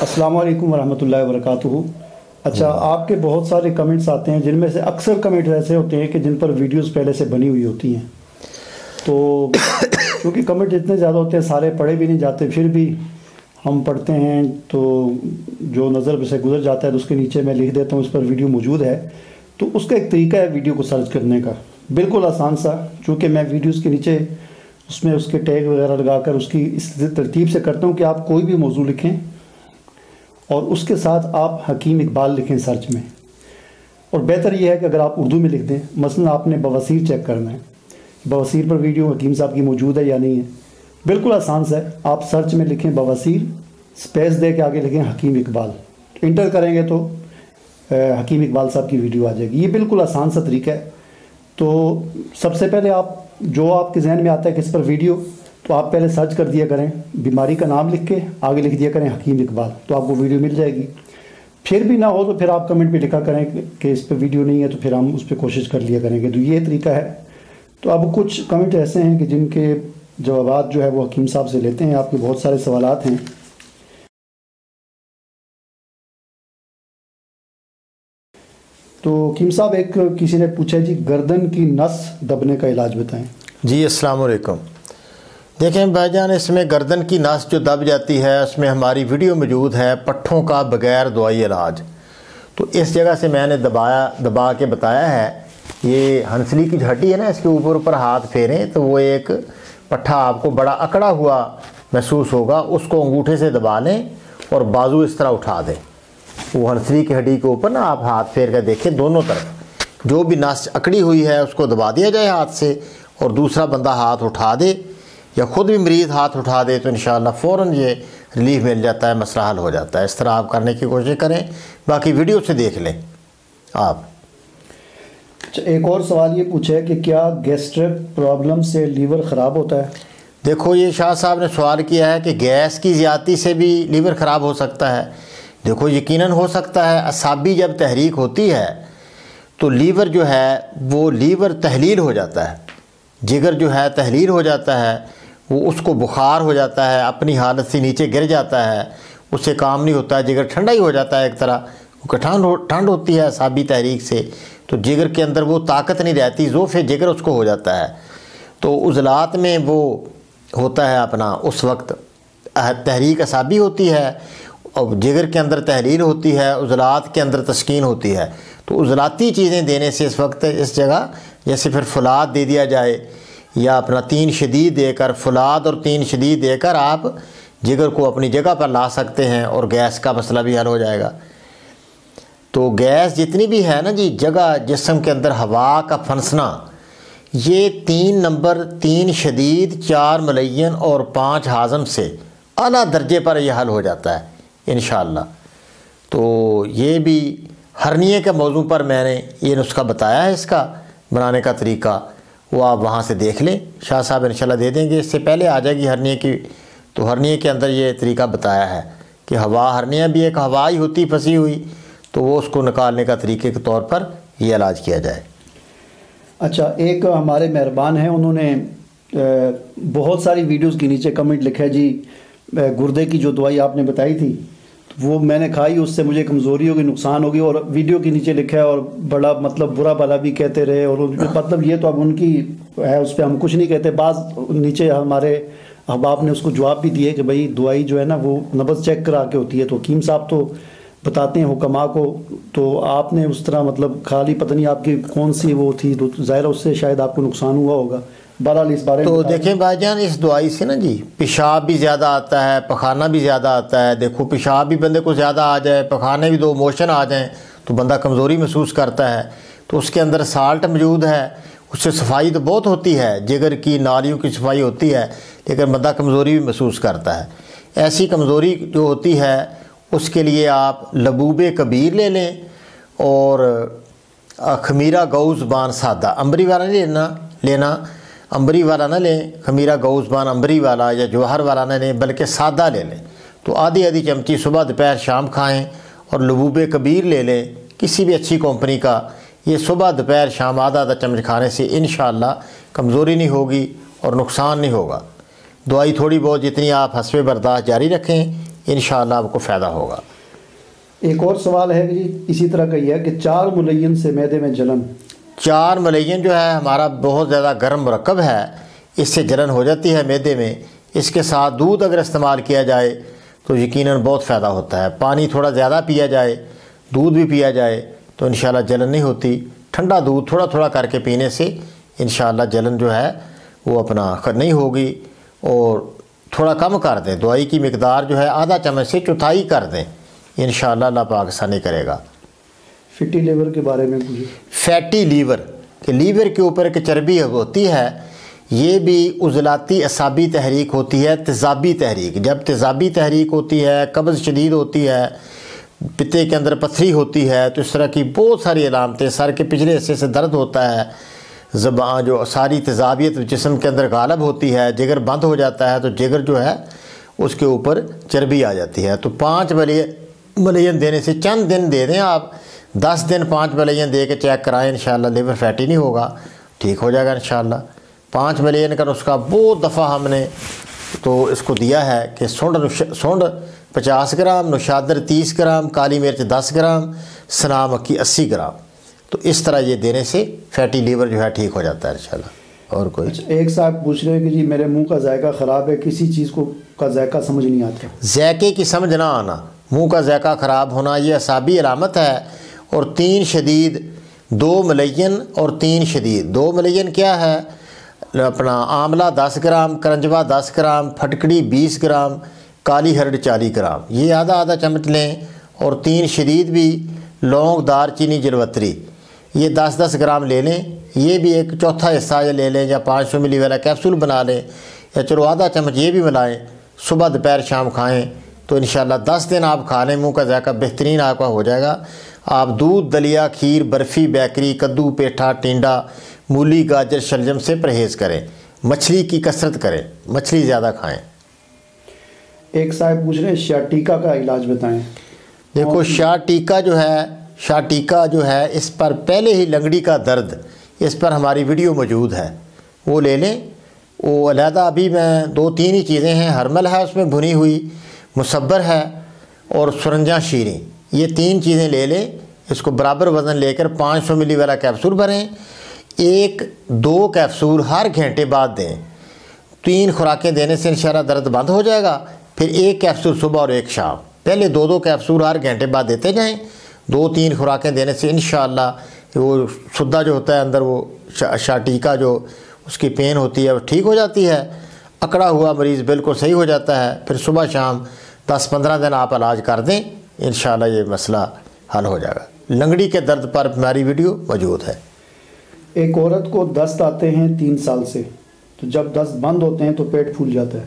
السلام علیکم ورحمۃ اللہ وبرکاتہ۔ اچھا آپ کے بہت سارے کمنٹس آتے ہیں جن میں سے اکثر کمنٹ ایسے ہوتے ہیں کہ جن پر ویڈیوز پہلے سے بنی ہوئی ہوتی ہیں۔ تو کیونکہ کمنٹ اتنے زیادہ ہوتے ہیں سارے پڑھے بھی نہیں جاتے پھر بھی ہم پڑھتے ہیں۔ تو جو نظر سے گزر جاتا ہے تو اس کے نیچے میں لکھ دیتا ہوں اس پر ویڈیو موجود ہے۔ تو اس کا ایک طریقہ ہے ویڈیو کو سرچ کرنے کا۔ بالکل آسان سا چونکہ میں ویڈیوز کے نیچے اس میں اس کے ٹیگ وغیرہ لگا کر اس کی اس ترتیب سے کرتا ہوں کہ آپ کوئی بھی موضوع لکھیں۔ اور اس کے ساتھ آپ حکیم اقبال لکھیں سرچ میں۔ اور بہتر یہ ہے کہ اگر آپ اردو میں لکھ دیں، مثلا آپ نے بواسیر چیک کرنا ہے۔ بواسیر پر ویڈیو حکیم صاحب کی موجود ہے یا نہیں ہے؟ بالکل آسان سے آپ سرچ میں لکھیں بواسیر، سپیس دے کے آگے لکھیں حکیم اقبال۔ انٹر کریں گے تو حکیم اقبال صاحب کی ویڈیو آ جائے گی۔ یہ بالکل آسان سا طریقہ ہے۔ تو سب سے پہلے آپ، جو آپ کے ذہن میں آتا ہے کہ اس پر ویڈیو تو آپ پہلے سرچ کر دیا کریں، بیماری کا نام لکھ کے آگے لکھ دیا کریں حکیم اقبال، تو آپ کو ویڈیو مل جائے گی۔ پھر بھی نہ ہو تو پھر آپ کمنٹ پہ لکھا کریں کہ اس پہ ویڈیو نہیں ہے تو پھر ہم اس پہ کوشش کر لیا کریں گے۔ تو یہ طریقہ ہے۔ تو اب کچھ کمنٹ ایسے ہیں کہ جن کے جوابات جو ہے وہ حکیم صاحب سے لیتے ہیں۔ آپ کے بہت سارے سوالات ہیں۔ تو حکیم صاحب، ایک کسی نے پوچھا جی گردن کی نس دبنے کا علاج بتائیں۔ جی السلام علیکم۔ دیکھیں بھائی جان اس میں گردن کی نس جو دب جاتی ہے، اس میں ہماری ویڈیو موجود ہے پٹھوں کا بغیر دوائی علاج۔ تو اس جگہ سے میں نے دبایا، دبا کے بتایا ہے، یہ ہنسلی کی ہڈی ہے نا، اس کے اوپر اوپر ہاتھ پھیریں تو وہ ایک پٹھا آپ کو بڑا اکڑا ہوا محسوس ہوگا، اس کو انگوٹھے سے دبا لیں اور بازو اس طرح اٹھا دیں۔ وہ ہنسلی کی ہڈی کے اوپر نا آپ ہاتھ پھیر کر دیکھیں دونوں طرف۔ جو بھی نس اکڑی ہوئی ہے، اس کو دبا دیا جائے ہاتھ سے اور دوسرا بندہ ہاتھ اٹھا دے۔ یا خود بھی مریض ہاتھ اٹھا دے تو انشاءاللہ فوراً یہ ریلیف مل جاتا ہے مسئلہ حل ہو جاتا ہے۔ اس طرح آپ کرنے کی کوشش کریں باقی ویڈیو سے دیکھ لیں۔ آپ۔ اچھا ایک اور سوال یہ پوچھا ہے کہ کیا گیسٹرک پرابلم سے لیور خراب ہوتا ہے؟ دیکھو یہ شاہ صاحب نے سوال کیا ہے کہ گیس کی زیادتی سے بھی لیور خراب ہو سکتا ہے۔ دیکھو یقیناً ہو سکتا ہے اصابی جب تحریک ہوتی ہے تو لیور جو ہے وہ لیور تحلیل ہو جاتا ہے۔ جگر جو ہے تحلیل ہو جاتا ہے۔ وہ اس کو بخار ہو جاتا ہے، اپنی حالت سے نیچے گر جاتا ہے۔ اس سے کام نہیں ہوتا ہے جگر ٹھنڈا ہی ہو جاتا ہے ایک طرح۔ ٹھنڈ ہو ٹھنڈ ہوتی ہے اصابی تحریک سے۔ تو جگر کے اندر وہ طاقت نہیں رہتی ذوف جگر اس کو ہو جاتا ہے۔ تو عضلات میں وہ ہوتا ہے اپنا، اس وقت تحریک اصابی ہوتی ہے۔ اور جگر کے اندر تحریر ہوتی ہے عضلات کے اندر تسکین ہوتی ہے۔ تو عضلاتی چیزیں دینے سے اس وقت اس جگہ، جیسے پھر فلاد دے دیا جائے۔ یا اپنا تین شدید دے کر فلاد اور تین شدید دے کر آپ جگر کو اپنی جگہ پر لا سکتے ہیں اور گیس کا مسئلہ بھی حل ہو جائے گا۔ تو گیس جتنی بھی ہے نا جی جگہ، جسم کے اندر ہوا کا پھنسنا، یہ تین نمبر، تین شدید، چار ملین اور پانچ ہاضم سے اعلیٰ درجے پر یہ حل ہو جاتا ہے، انشاءاللہ۔ تو یہ بھی ہرنیے کے موضوع پر میں نے یہ نسخہ بتایا ہے اس کا، بنانے کا طریقہ۔ وہ آپ وہاں سے دیکھ لیں۔ شاہ صاحب انشاءاللہ دے دیں گے۔ اس سے پہلے آ جائے گی ہرنیے کی۔ تو ہرنیے کے اندر یہ طریقہ بتایا ہے کہ ہوا، ہرنیہ بھی ایک ہوا ہی ہوتی، پھنسی ہوئی۔ تو وہ اس کو نکالنے کا طریقے کے طور پر یہ علاج کیا جائے۔ اچھا ایک ہمارے مہربان ہیں، انہوں نے بہت ساری ویڈیوز کے نیچے کمنٹ لکھا ہے جی گردے کی جو دوائی آپ نے بتائی تھی وہ میں نے کھائی اس سے مجھے کمزوری ہوگی نقصان ہوگی اور ویڈیو کے نیچے لکھا ہے اور بڑا مطلب برا بلا بھی کہتے رہے اور مطلب یہ تو اب ان کی ہے اس پہ ہم کچھ نہیں کہتے۔ بعض نیچے ہمارے احباب نے اس کو جواب بھی دیے کہ بھائی دوائی جو ہے نا وہ نبض چیک کرا کے ہوتی ہے۔ تو حکیم صاحب تو بتاتے ہیں حکمہ کو تو آپ نے اس طرح مطلب خالی پتہ نہیں آپ کی کون سی وہ تھی تو ظاہر اس سے شاید آپ کو نقصان ہوا ہوگا۔ بہرحال اس بارے تو دیکھیں بھائی جان اس دوائی سے نا جی پیشاب بھی زیادہ آتا ہے پخانہ بھی زیادہ آتا ہے۔ دیکھو پیشاب بھی بندے کو زیادہ آ جائے پخانے بھی دو موشن آ جائیں تو بندہ کمزوری محسوس کرتا ہے۔ تو اس کے اندر سالٹ موجود ہے اس سے صفائی تو بہت ہوتی ہے جگر کی نالیوں کی صفائی ہوتی ہے لیکن بندہ کمزوری بھی محسوس کرتا ہے۔ ایسی کمزوری جو ہوتی ہے اس کے لیے آپ لبوب کبیر لے لیں اور خمیرہ گوز بان سادہ امبری والا نہیں لینا لینا۔ امبری والا نہ لیں، خمیرہ گوز بان امبری والا یا جوہر والا نہ لیں، بلکہ سادہ لے لیں۔ تو آدھی آدھی چمچی صبح، دوپہر، شام کھائیں اور لبوب کبیر لے لیں۔ کسی بھی اچھی کمپنی کا یہ صبح، دوپہر، شام آدھا آدھا چمچ کھانے سے انشاءاللہ کمزوری نہیں ہوگی اور نقصان نہیں ہوگا۔ دوائی تھوڑی بہت جتنی آپ حسب برداشت جاری رکھیں، انشاءاللہ آپ کو فائدہ ہوگا۔ ایک اور سوال ہے کہ جی اسی طرح کا یہ ہے کہ چار ملین سے میدے میں جلن۔ چار ملین جو ہے ہمارا بہت زیادہ گرم مرکب ہے۔ اس سے جلن ہو جاتی ہے میدے میں۔ اس کے ساتھ دودھ اگر استعمال کیا جائے تو یقیناً بہت فائدہ ہوتا ہے۔ پانی تھوڑا زیادہ پیا جائے، دودھ بھی پیا جائے تو انشاءاللہ جلن نہیں ہوتی۔ ٹھنڈا دودھ تھوڑا تھوڑا کر کے پینے سے انشاءاللہ جلن جو ہے، وہ اپنا نہیں ہوگی۔ اور تھوڑا کم کر دیں۔ دوائی کی مقدار جو ہے، آدھا چمچ سے چوتھائی کر دیں۔ انشاءاللہ اللہ پاک آسانی کرے گا۔ فٹی لیور کے بارے میں پوچھیں فیٹی لیور کہ لیور کے اوپر ایک چربی ہوتی ہے، یہ بھی عضلاتی اصابی تحریک ہوتی ہے تیزابی تحریک۔ جب تیزابی تحریک ہوتی ہے، قبض شدید ہوتی ہے، پتے کے اندر پتھری ہوتی ہے، تو اس طرح کی بہت ساری علامتیں سر کے پچھلے حصے سے درد ہوتا ہے زبان جو ساری تیزابیت جسم کے اندر غالب ہوتی ہے، جگر بند ہو جاتا ہے، تو جگر جو ہے، اس کے اوپر چربی آ جاتی ہے۔ تو پانچ ملین ملین دینے سے چند دن دے دیں آپ۔ دس دن پانچ ملین دے کے چیک کرائیں انشاءاللہ لیور فیٹی نہیں ہوگا۔ ٹھیک ہو جائے گا انشاءاللہ۔ پانچ ملین کا نسخہ بہت دفعہ ہم نے تو اس کو دیا ہے کہ سونڈ سونڈ پچاس گرام نشادر تیس گرام کالی مرچ دس گرام سنا مکی اسی گرام۔ تو اس طرح یہ دینے سے فیٹی لیور جو ہے ٹھیک ہو جاتا ہے انشاءاللہ۔ اور کوئی؟ اچھا ایک صاحب پوچھ رہے ہیں کہ جی میرے منہ کا ذائقہ خراب ہے کسی چیز کو کا ذائقہ سمجھ نہیں آتا۔ ذائقے کی سمجھ نہ آنا۔ منہ کا ذائقہ خراب ہونا یہ اصابی علامت ہے۔ اور تین شدید، دو ملین اور تین شدید۔ دو ملین کیا ہے؟ اپنا آملہ دس گرام کرنجوا دس گرام، پھٹکڑی بیس گرام، کالی ہرڈ چالی گرام۔ یہ آدھا آدھا چمچ لیں اور تین شدید بھی، لونگ، دار، چینی، جلوتری۔ یہ دس دس گرام لے لیں۔ یہ بھی ایک چوتھا حصہ یہ لے لیں یا پانچ سو ملی والا کیپسول بنا لیں یا چلو آدھا چمچ یہ بھی ملائیں صبح، دوپہر، شام کھائیں تو انشاءاللہ دس دن آپ کھا لیں، منہ کا ذائقہ بہترین آپ کا ہو جائے گا۔ آپ دودھ دلیا کھیر برفی بیکری کدو پیٹھا ٹینڈا مولی گاجر شلجم سے پرہیز کریں۔ مچھلی کی کثرت کریں۔ مچھلی زیادہ کھائیں۔ ایک صاحب پوچھ رہے ہیں شاہ ٹیکا کا علاج بتائیں۔ دیکھو شاہ ٹیکا جو ہے شاہ ٹیکا جو ہے اس پر پہلے ہی لنگڑی کا درد اس پر ہماری ویڈیو موجود ہے۔ وہ لے لیں۔ وہ علیحدہ ابھی میں دو تین ہی چیزیں ہیں۔ ہرمل ہے اس میں بھنی ہوئی مصبر ہے اور سرنجا شیریں۔ یہ تین چیزیں لے لیں، اس کو برابر وزن لے کر پانچ سو ملی والا کیپسول بھریں۔ ایک، دو کیپسول ہر گھنٹے بعد دیں۔ تین خوراکیں دینے سے انشاءاللہ درد بند ہو جائے گا۔ پھر ایک کیپسول صبح اور ایک شام۔ پہلے دو دو کیپسول ہر گھنٹے بعد دیتے جائیں۔ دو، تین خوراکیں دینے سے انشاءاللہ وہ سدھا جو ہوتا ہے اندر وہ شاٹیکا جو اس کی پین ہوتی ہے وہ ٹھیک ہو جاتی ہے۔ اکڑا ہوا مریض بالکل صحیح ہو جاتا ہے۔ پھر صبح شام دس، پندرہ دن آپ علاج کر دیں۔ انشاءاللہ یہ مسئلہ حل ہو جائے گا۔ لنگڑی کے درد پر ہماری ویڈیو موجود ہے۔ ایک عورت کو دست آتے ہیں تین سال سے۔ تو جب دست بند ہوتے ہیں تو پیٹ پھول جاتا ہے۔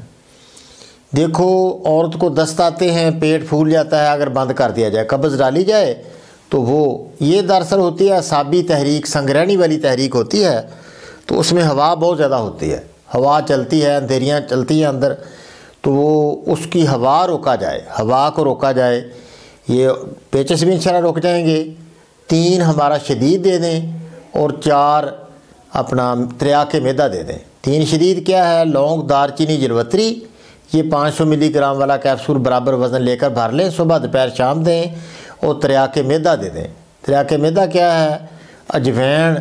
دیکھو عورت کو دست آتے ہیں پیٹ پھول جاتا ہے۔ اگر بند کر دیا جائے قبض ڈالی جائے تو وہ یہ دراصل ہوتی ہے سابی تحریک سنگرینی والی تحریک ہوتی ہے۔ تو اس میں ہوا بہت زیادہ ہوتی ہے۔ ہوا چلتی ہے اندھیریاں چلتی ہیں اندر۔ تو وہ اس کی ہوا روکا جائے۔ ہوا کو روکا جائے۔ یہ پیچس بھی انشاءاللہ رک جائیں گے۔ تین ہمارا شدید دے دیں اور چار اپنا تریا کے میدا دے دیں۔ تین شدید کیا ہے؟ لونگ دار چینی جلوتری۔ یہ پانچ سو ملی گرام والا کیپسول برابر وزن لے کر بھر لیں۔ صبح دوپہر شام دیں اور تریا کے میدا دے دیں۔ تریا کے میدا کیا ہے؟ اجوین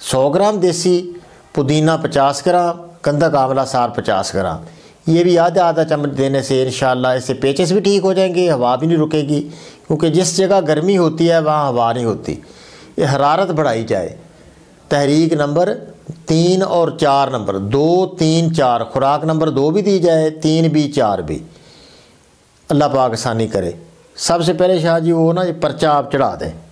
سو گرام دیسی، پودینہ پچاس گرام کندک آملہ سار پچاس گرام۔ یہ بھی آدھا آدھا چمچ دینے سے انشاءاللہ اس سے پیچس بھی ٹھیک ہو جائیں گے ہوا بھی نہیں رکے گی۔ کیونکہ جس جگہ گرمی ہوتی ہے، وہاں ہوا نہیں ہوتی۔ یہ حرارت بڑھائی جائے۔ تحریک نمبر تین اور چار نمبر۔ دو، تین، چار۔ خوراک نمبر دو بھی دی جائے، تین بھی، چار بھی۔ اللہ پاک آسانی کرے۔ سب سے پہلے شاہ جی وہ نا یہ پرچہ آپ چڑھا دیں۔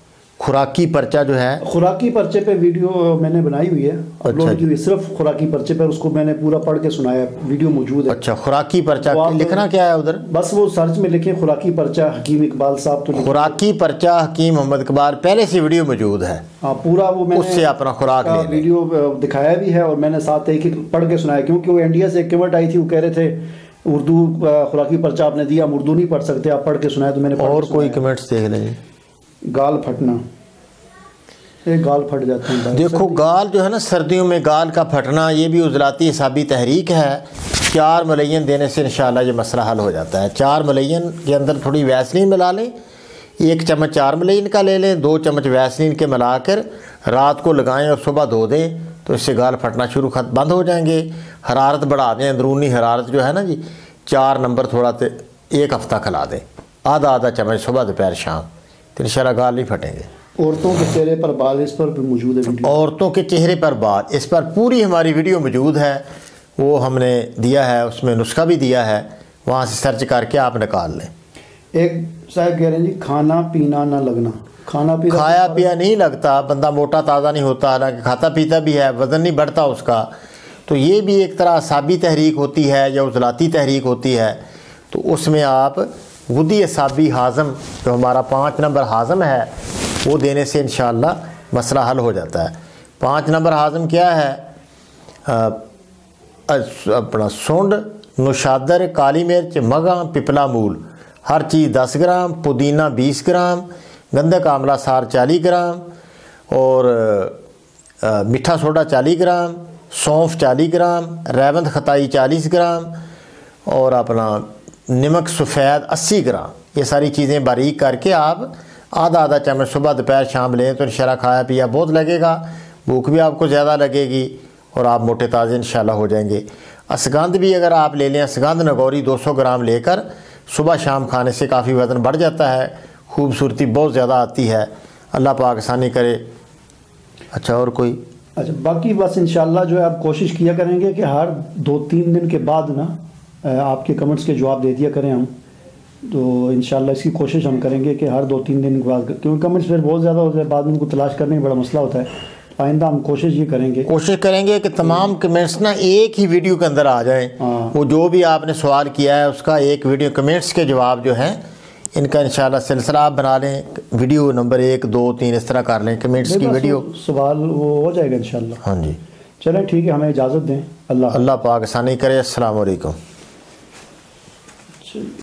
خوراکی پرچہ جو ہے۔ خوراکی پرچے پہ ویڈیو میں نے بنائی ہوئی ہے۔ اچھا ہوئی ہے صرف خوراکی پرچے پہ اس کو میں نے پورا پڑھ کے سنایا ویڈیو موجود ہے۔ اچھا خوراکی پرچہ۔ لکھنا کیا ہے ادھر؟ بس وہ سرچ میں لکھیں خوراکی پرچہ حکیم اقبال صاحب تو۔ خوراکی پرچہ حکیم محمد اقبال۔ پہلے سے ویڈیو موجود ہے۔ ہاں پورا وہ میں اس سے اپنا خوراک لے ویڈیو دکھایا بھی ہے اور میں نے ساتھ ایک پڑھ کے سنایا کیونکہ وہ انڈیا سے ایک کیمٹ آئی تھی وہ کہہ رہے تھے اردو خوراکی پرچہ آپ نے دیا ہم اردو نہیں پڑھ سکتے آپ پڑھ کے سنایا تو میں نے اور کوئی۔ کمنٹس دیکھ لیں۔ جی گال پھٹنا۔ گال پھٹ جاتے ہیں دیکھو گال جو ہے نا سردیوں میں گال کا پھٹنا یہ بھی عضلاتی حسابی تحریک ہے۔ چار ملین دینے سے انشاءاللہ یہ مسئلہ حل ہو جاتا ہے۔ چار ملین کے اندر تھوڑی ویسلین ملا لیں۔ ایک چمچ چار ملین کا لے لیں دو چمچ ویسلین کے ملا کر رات کو لگائیں اور صبح دھو دیں۔ تو اس سے گال پھٹنا شروع بند ہو جائیں گے۔ حرارت بڑھا دیں اندرونی حرارت جو ہے نا جی چار نمبر تھوڑا ایک ہفتہ کھلا دیں۔ آدھا آدھا چمچ صبح دوپہر شام۔ تو انشاءاللہ گال نہیں پھٹیں گے۔ عورتوں کے چہرے پر بال اس پر بھی موجود ہے عورتوں کے چہرے پر بال اس پر پوری ہماری ویڈیو موجود ہے۔ وہ ہم نے دیا ہے اس میں نسخہ بھی دیا ہے۔ وہاں سے سرچ کر کے آپ نکال لیں۔ ایک صاحب کہہ رہے ہیں جی کھانا پینا نہ لگنا۔ کھانا پینا کھایا پیا نہیں لگتا بندہ موٹا تازہ نہیں ہوتا حالانکہ کھاتا پیتا بھی ہے وزن نہیں بڑھتا اس کا۔ تو یہ بھی ایک طرح اعصابی تحریک ہوتی ہے یا عضلاتی تحریک ہوتی ہے۔ تو اس میں آپ غدی اعصابی ہاضم جو ہمارا پانچ نمبر ہاضم ہے، وہ دینے سے انشاءاللہ مسئلہ حل ہو جاتا ہے۔ پانچ نمبر ہاضم کیا ہے؟ اپنا سونڈ نشادر، کالی مرچ مگا پپلا مول۔ ہر چیز دس گرام، پودینہ بیس گرام گندک آملہ سار چالیس گرام اور میٹھا سوڈا چالیس گرام، سونف چالیس گرام، ریوند خطائی چالیس گرام اور اپنا نمک، سفید، اسی گرام یہ ساری چیزیں باریک کر کے آپ آدھا آدھا چمچ صبح، دوپہر، شام لیں تو انشاءاللہ کھایا پیا بہت لگے گا۔ بھوک بھی آپ کو زیادہ لگے گی اور آپ موٹے تازے انشاءاللہ ہو جائیں گے۔ اسگند بھی اگر آپ لے لیں اسگند نگوری دو سو گرام لے کر صبح، شام کھانے سے کافی وزن بڑھ جاتا ہے، خوبصورتی بہت زیادہ آتی ہے۔ اللہ پاک آسانی کرے۔ اچھا اور کوئی؟ اچھا باقی بس انشاءاللہ جو ہے آپ کوشش کیا کریں گے کہ ہر دو تین دن کے بعد نا آپ کے کمنٹس کے جواب دے دیا کریں ہم۔ تو انشاءاللہ اس کی کوشش ہم کریں گے کہ ہر دو تین دن کے بعد کیونکہ کمنٹس پھر بہت زیادہ ہوتے ہیں بعد میں ان کو تلاش کرنے میں بڑا مسئلہ ہوتا ہے۔ آئندہ ہم کوشش یہ کریں گے۔ کوشش کریں گے کہ تمام کمنٹس نا ایک ہی ویڈیو کے اندر آ جائیں۔ وہ جو بھی آپ نے سوال کیا ہے اس کا ایک ویڈیو کمنٹس کے جواب جو ہیں ان کا انشاءاللہ سلسلہ آپ بنا لیں۔ ویڈیو نمبر ایک دو تین اس طرح کر لیں کمنٹس کی ویڈیو سوال وہ ہو جائے گا انشاءاللہ۔ ہاں جی۔ چلیں ٹھیک ہے ہمیں اجازت دیں۔ اللہ اللہ پاک آسانی کرے۔ السلام علیکم۔ too.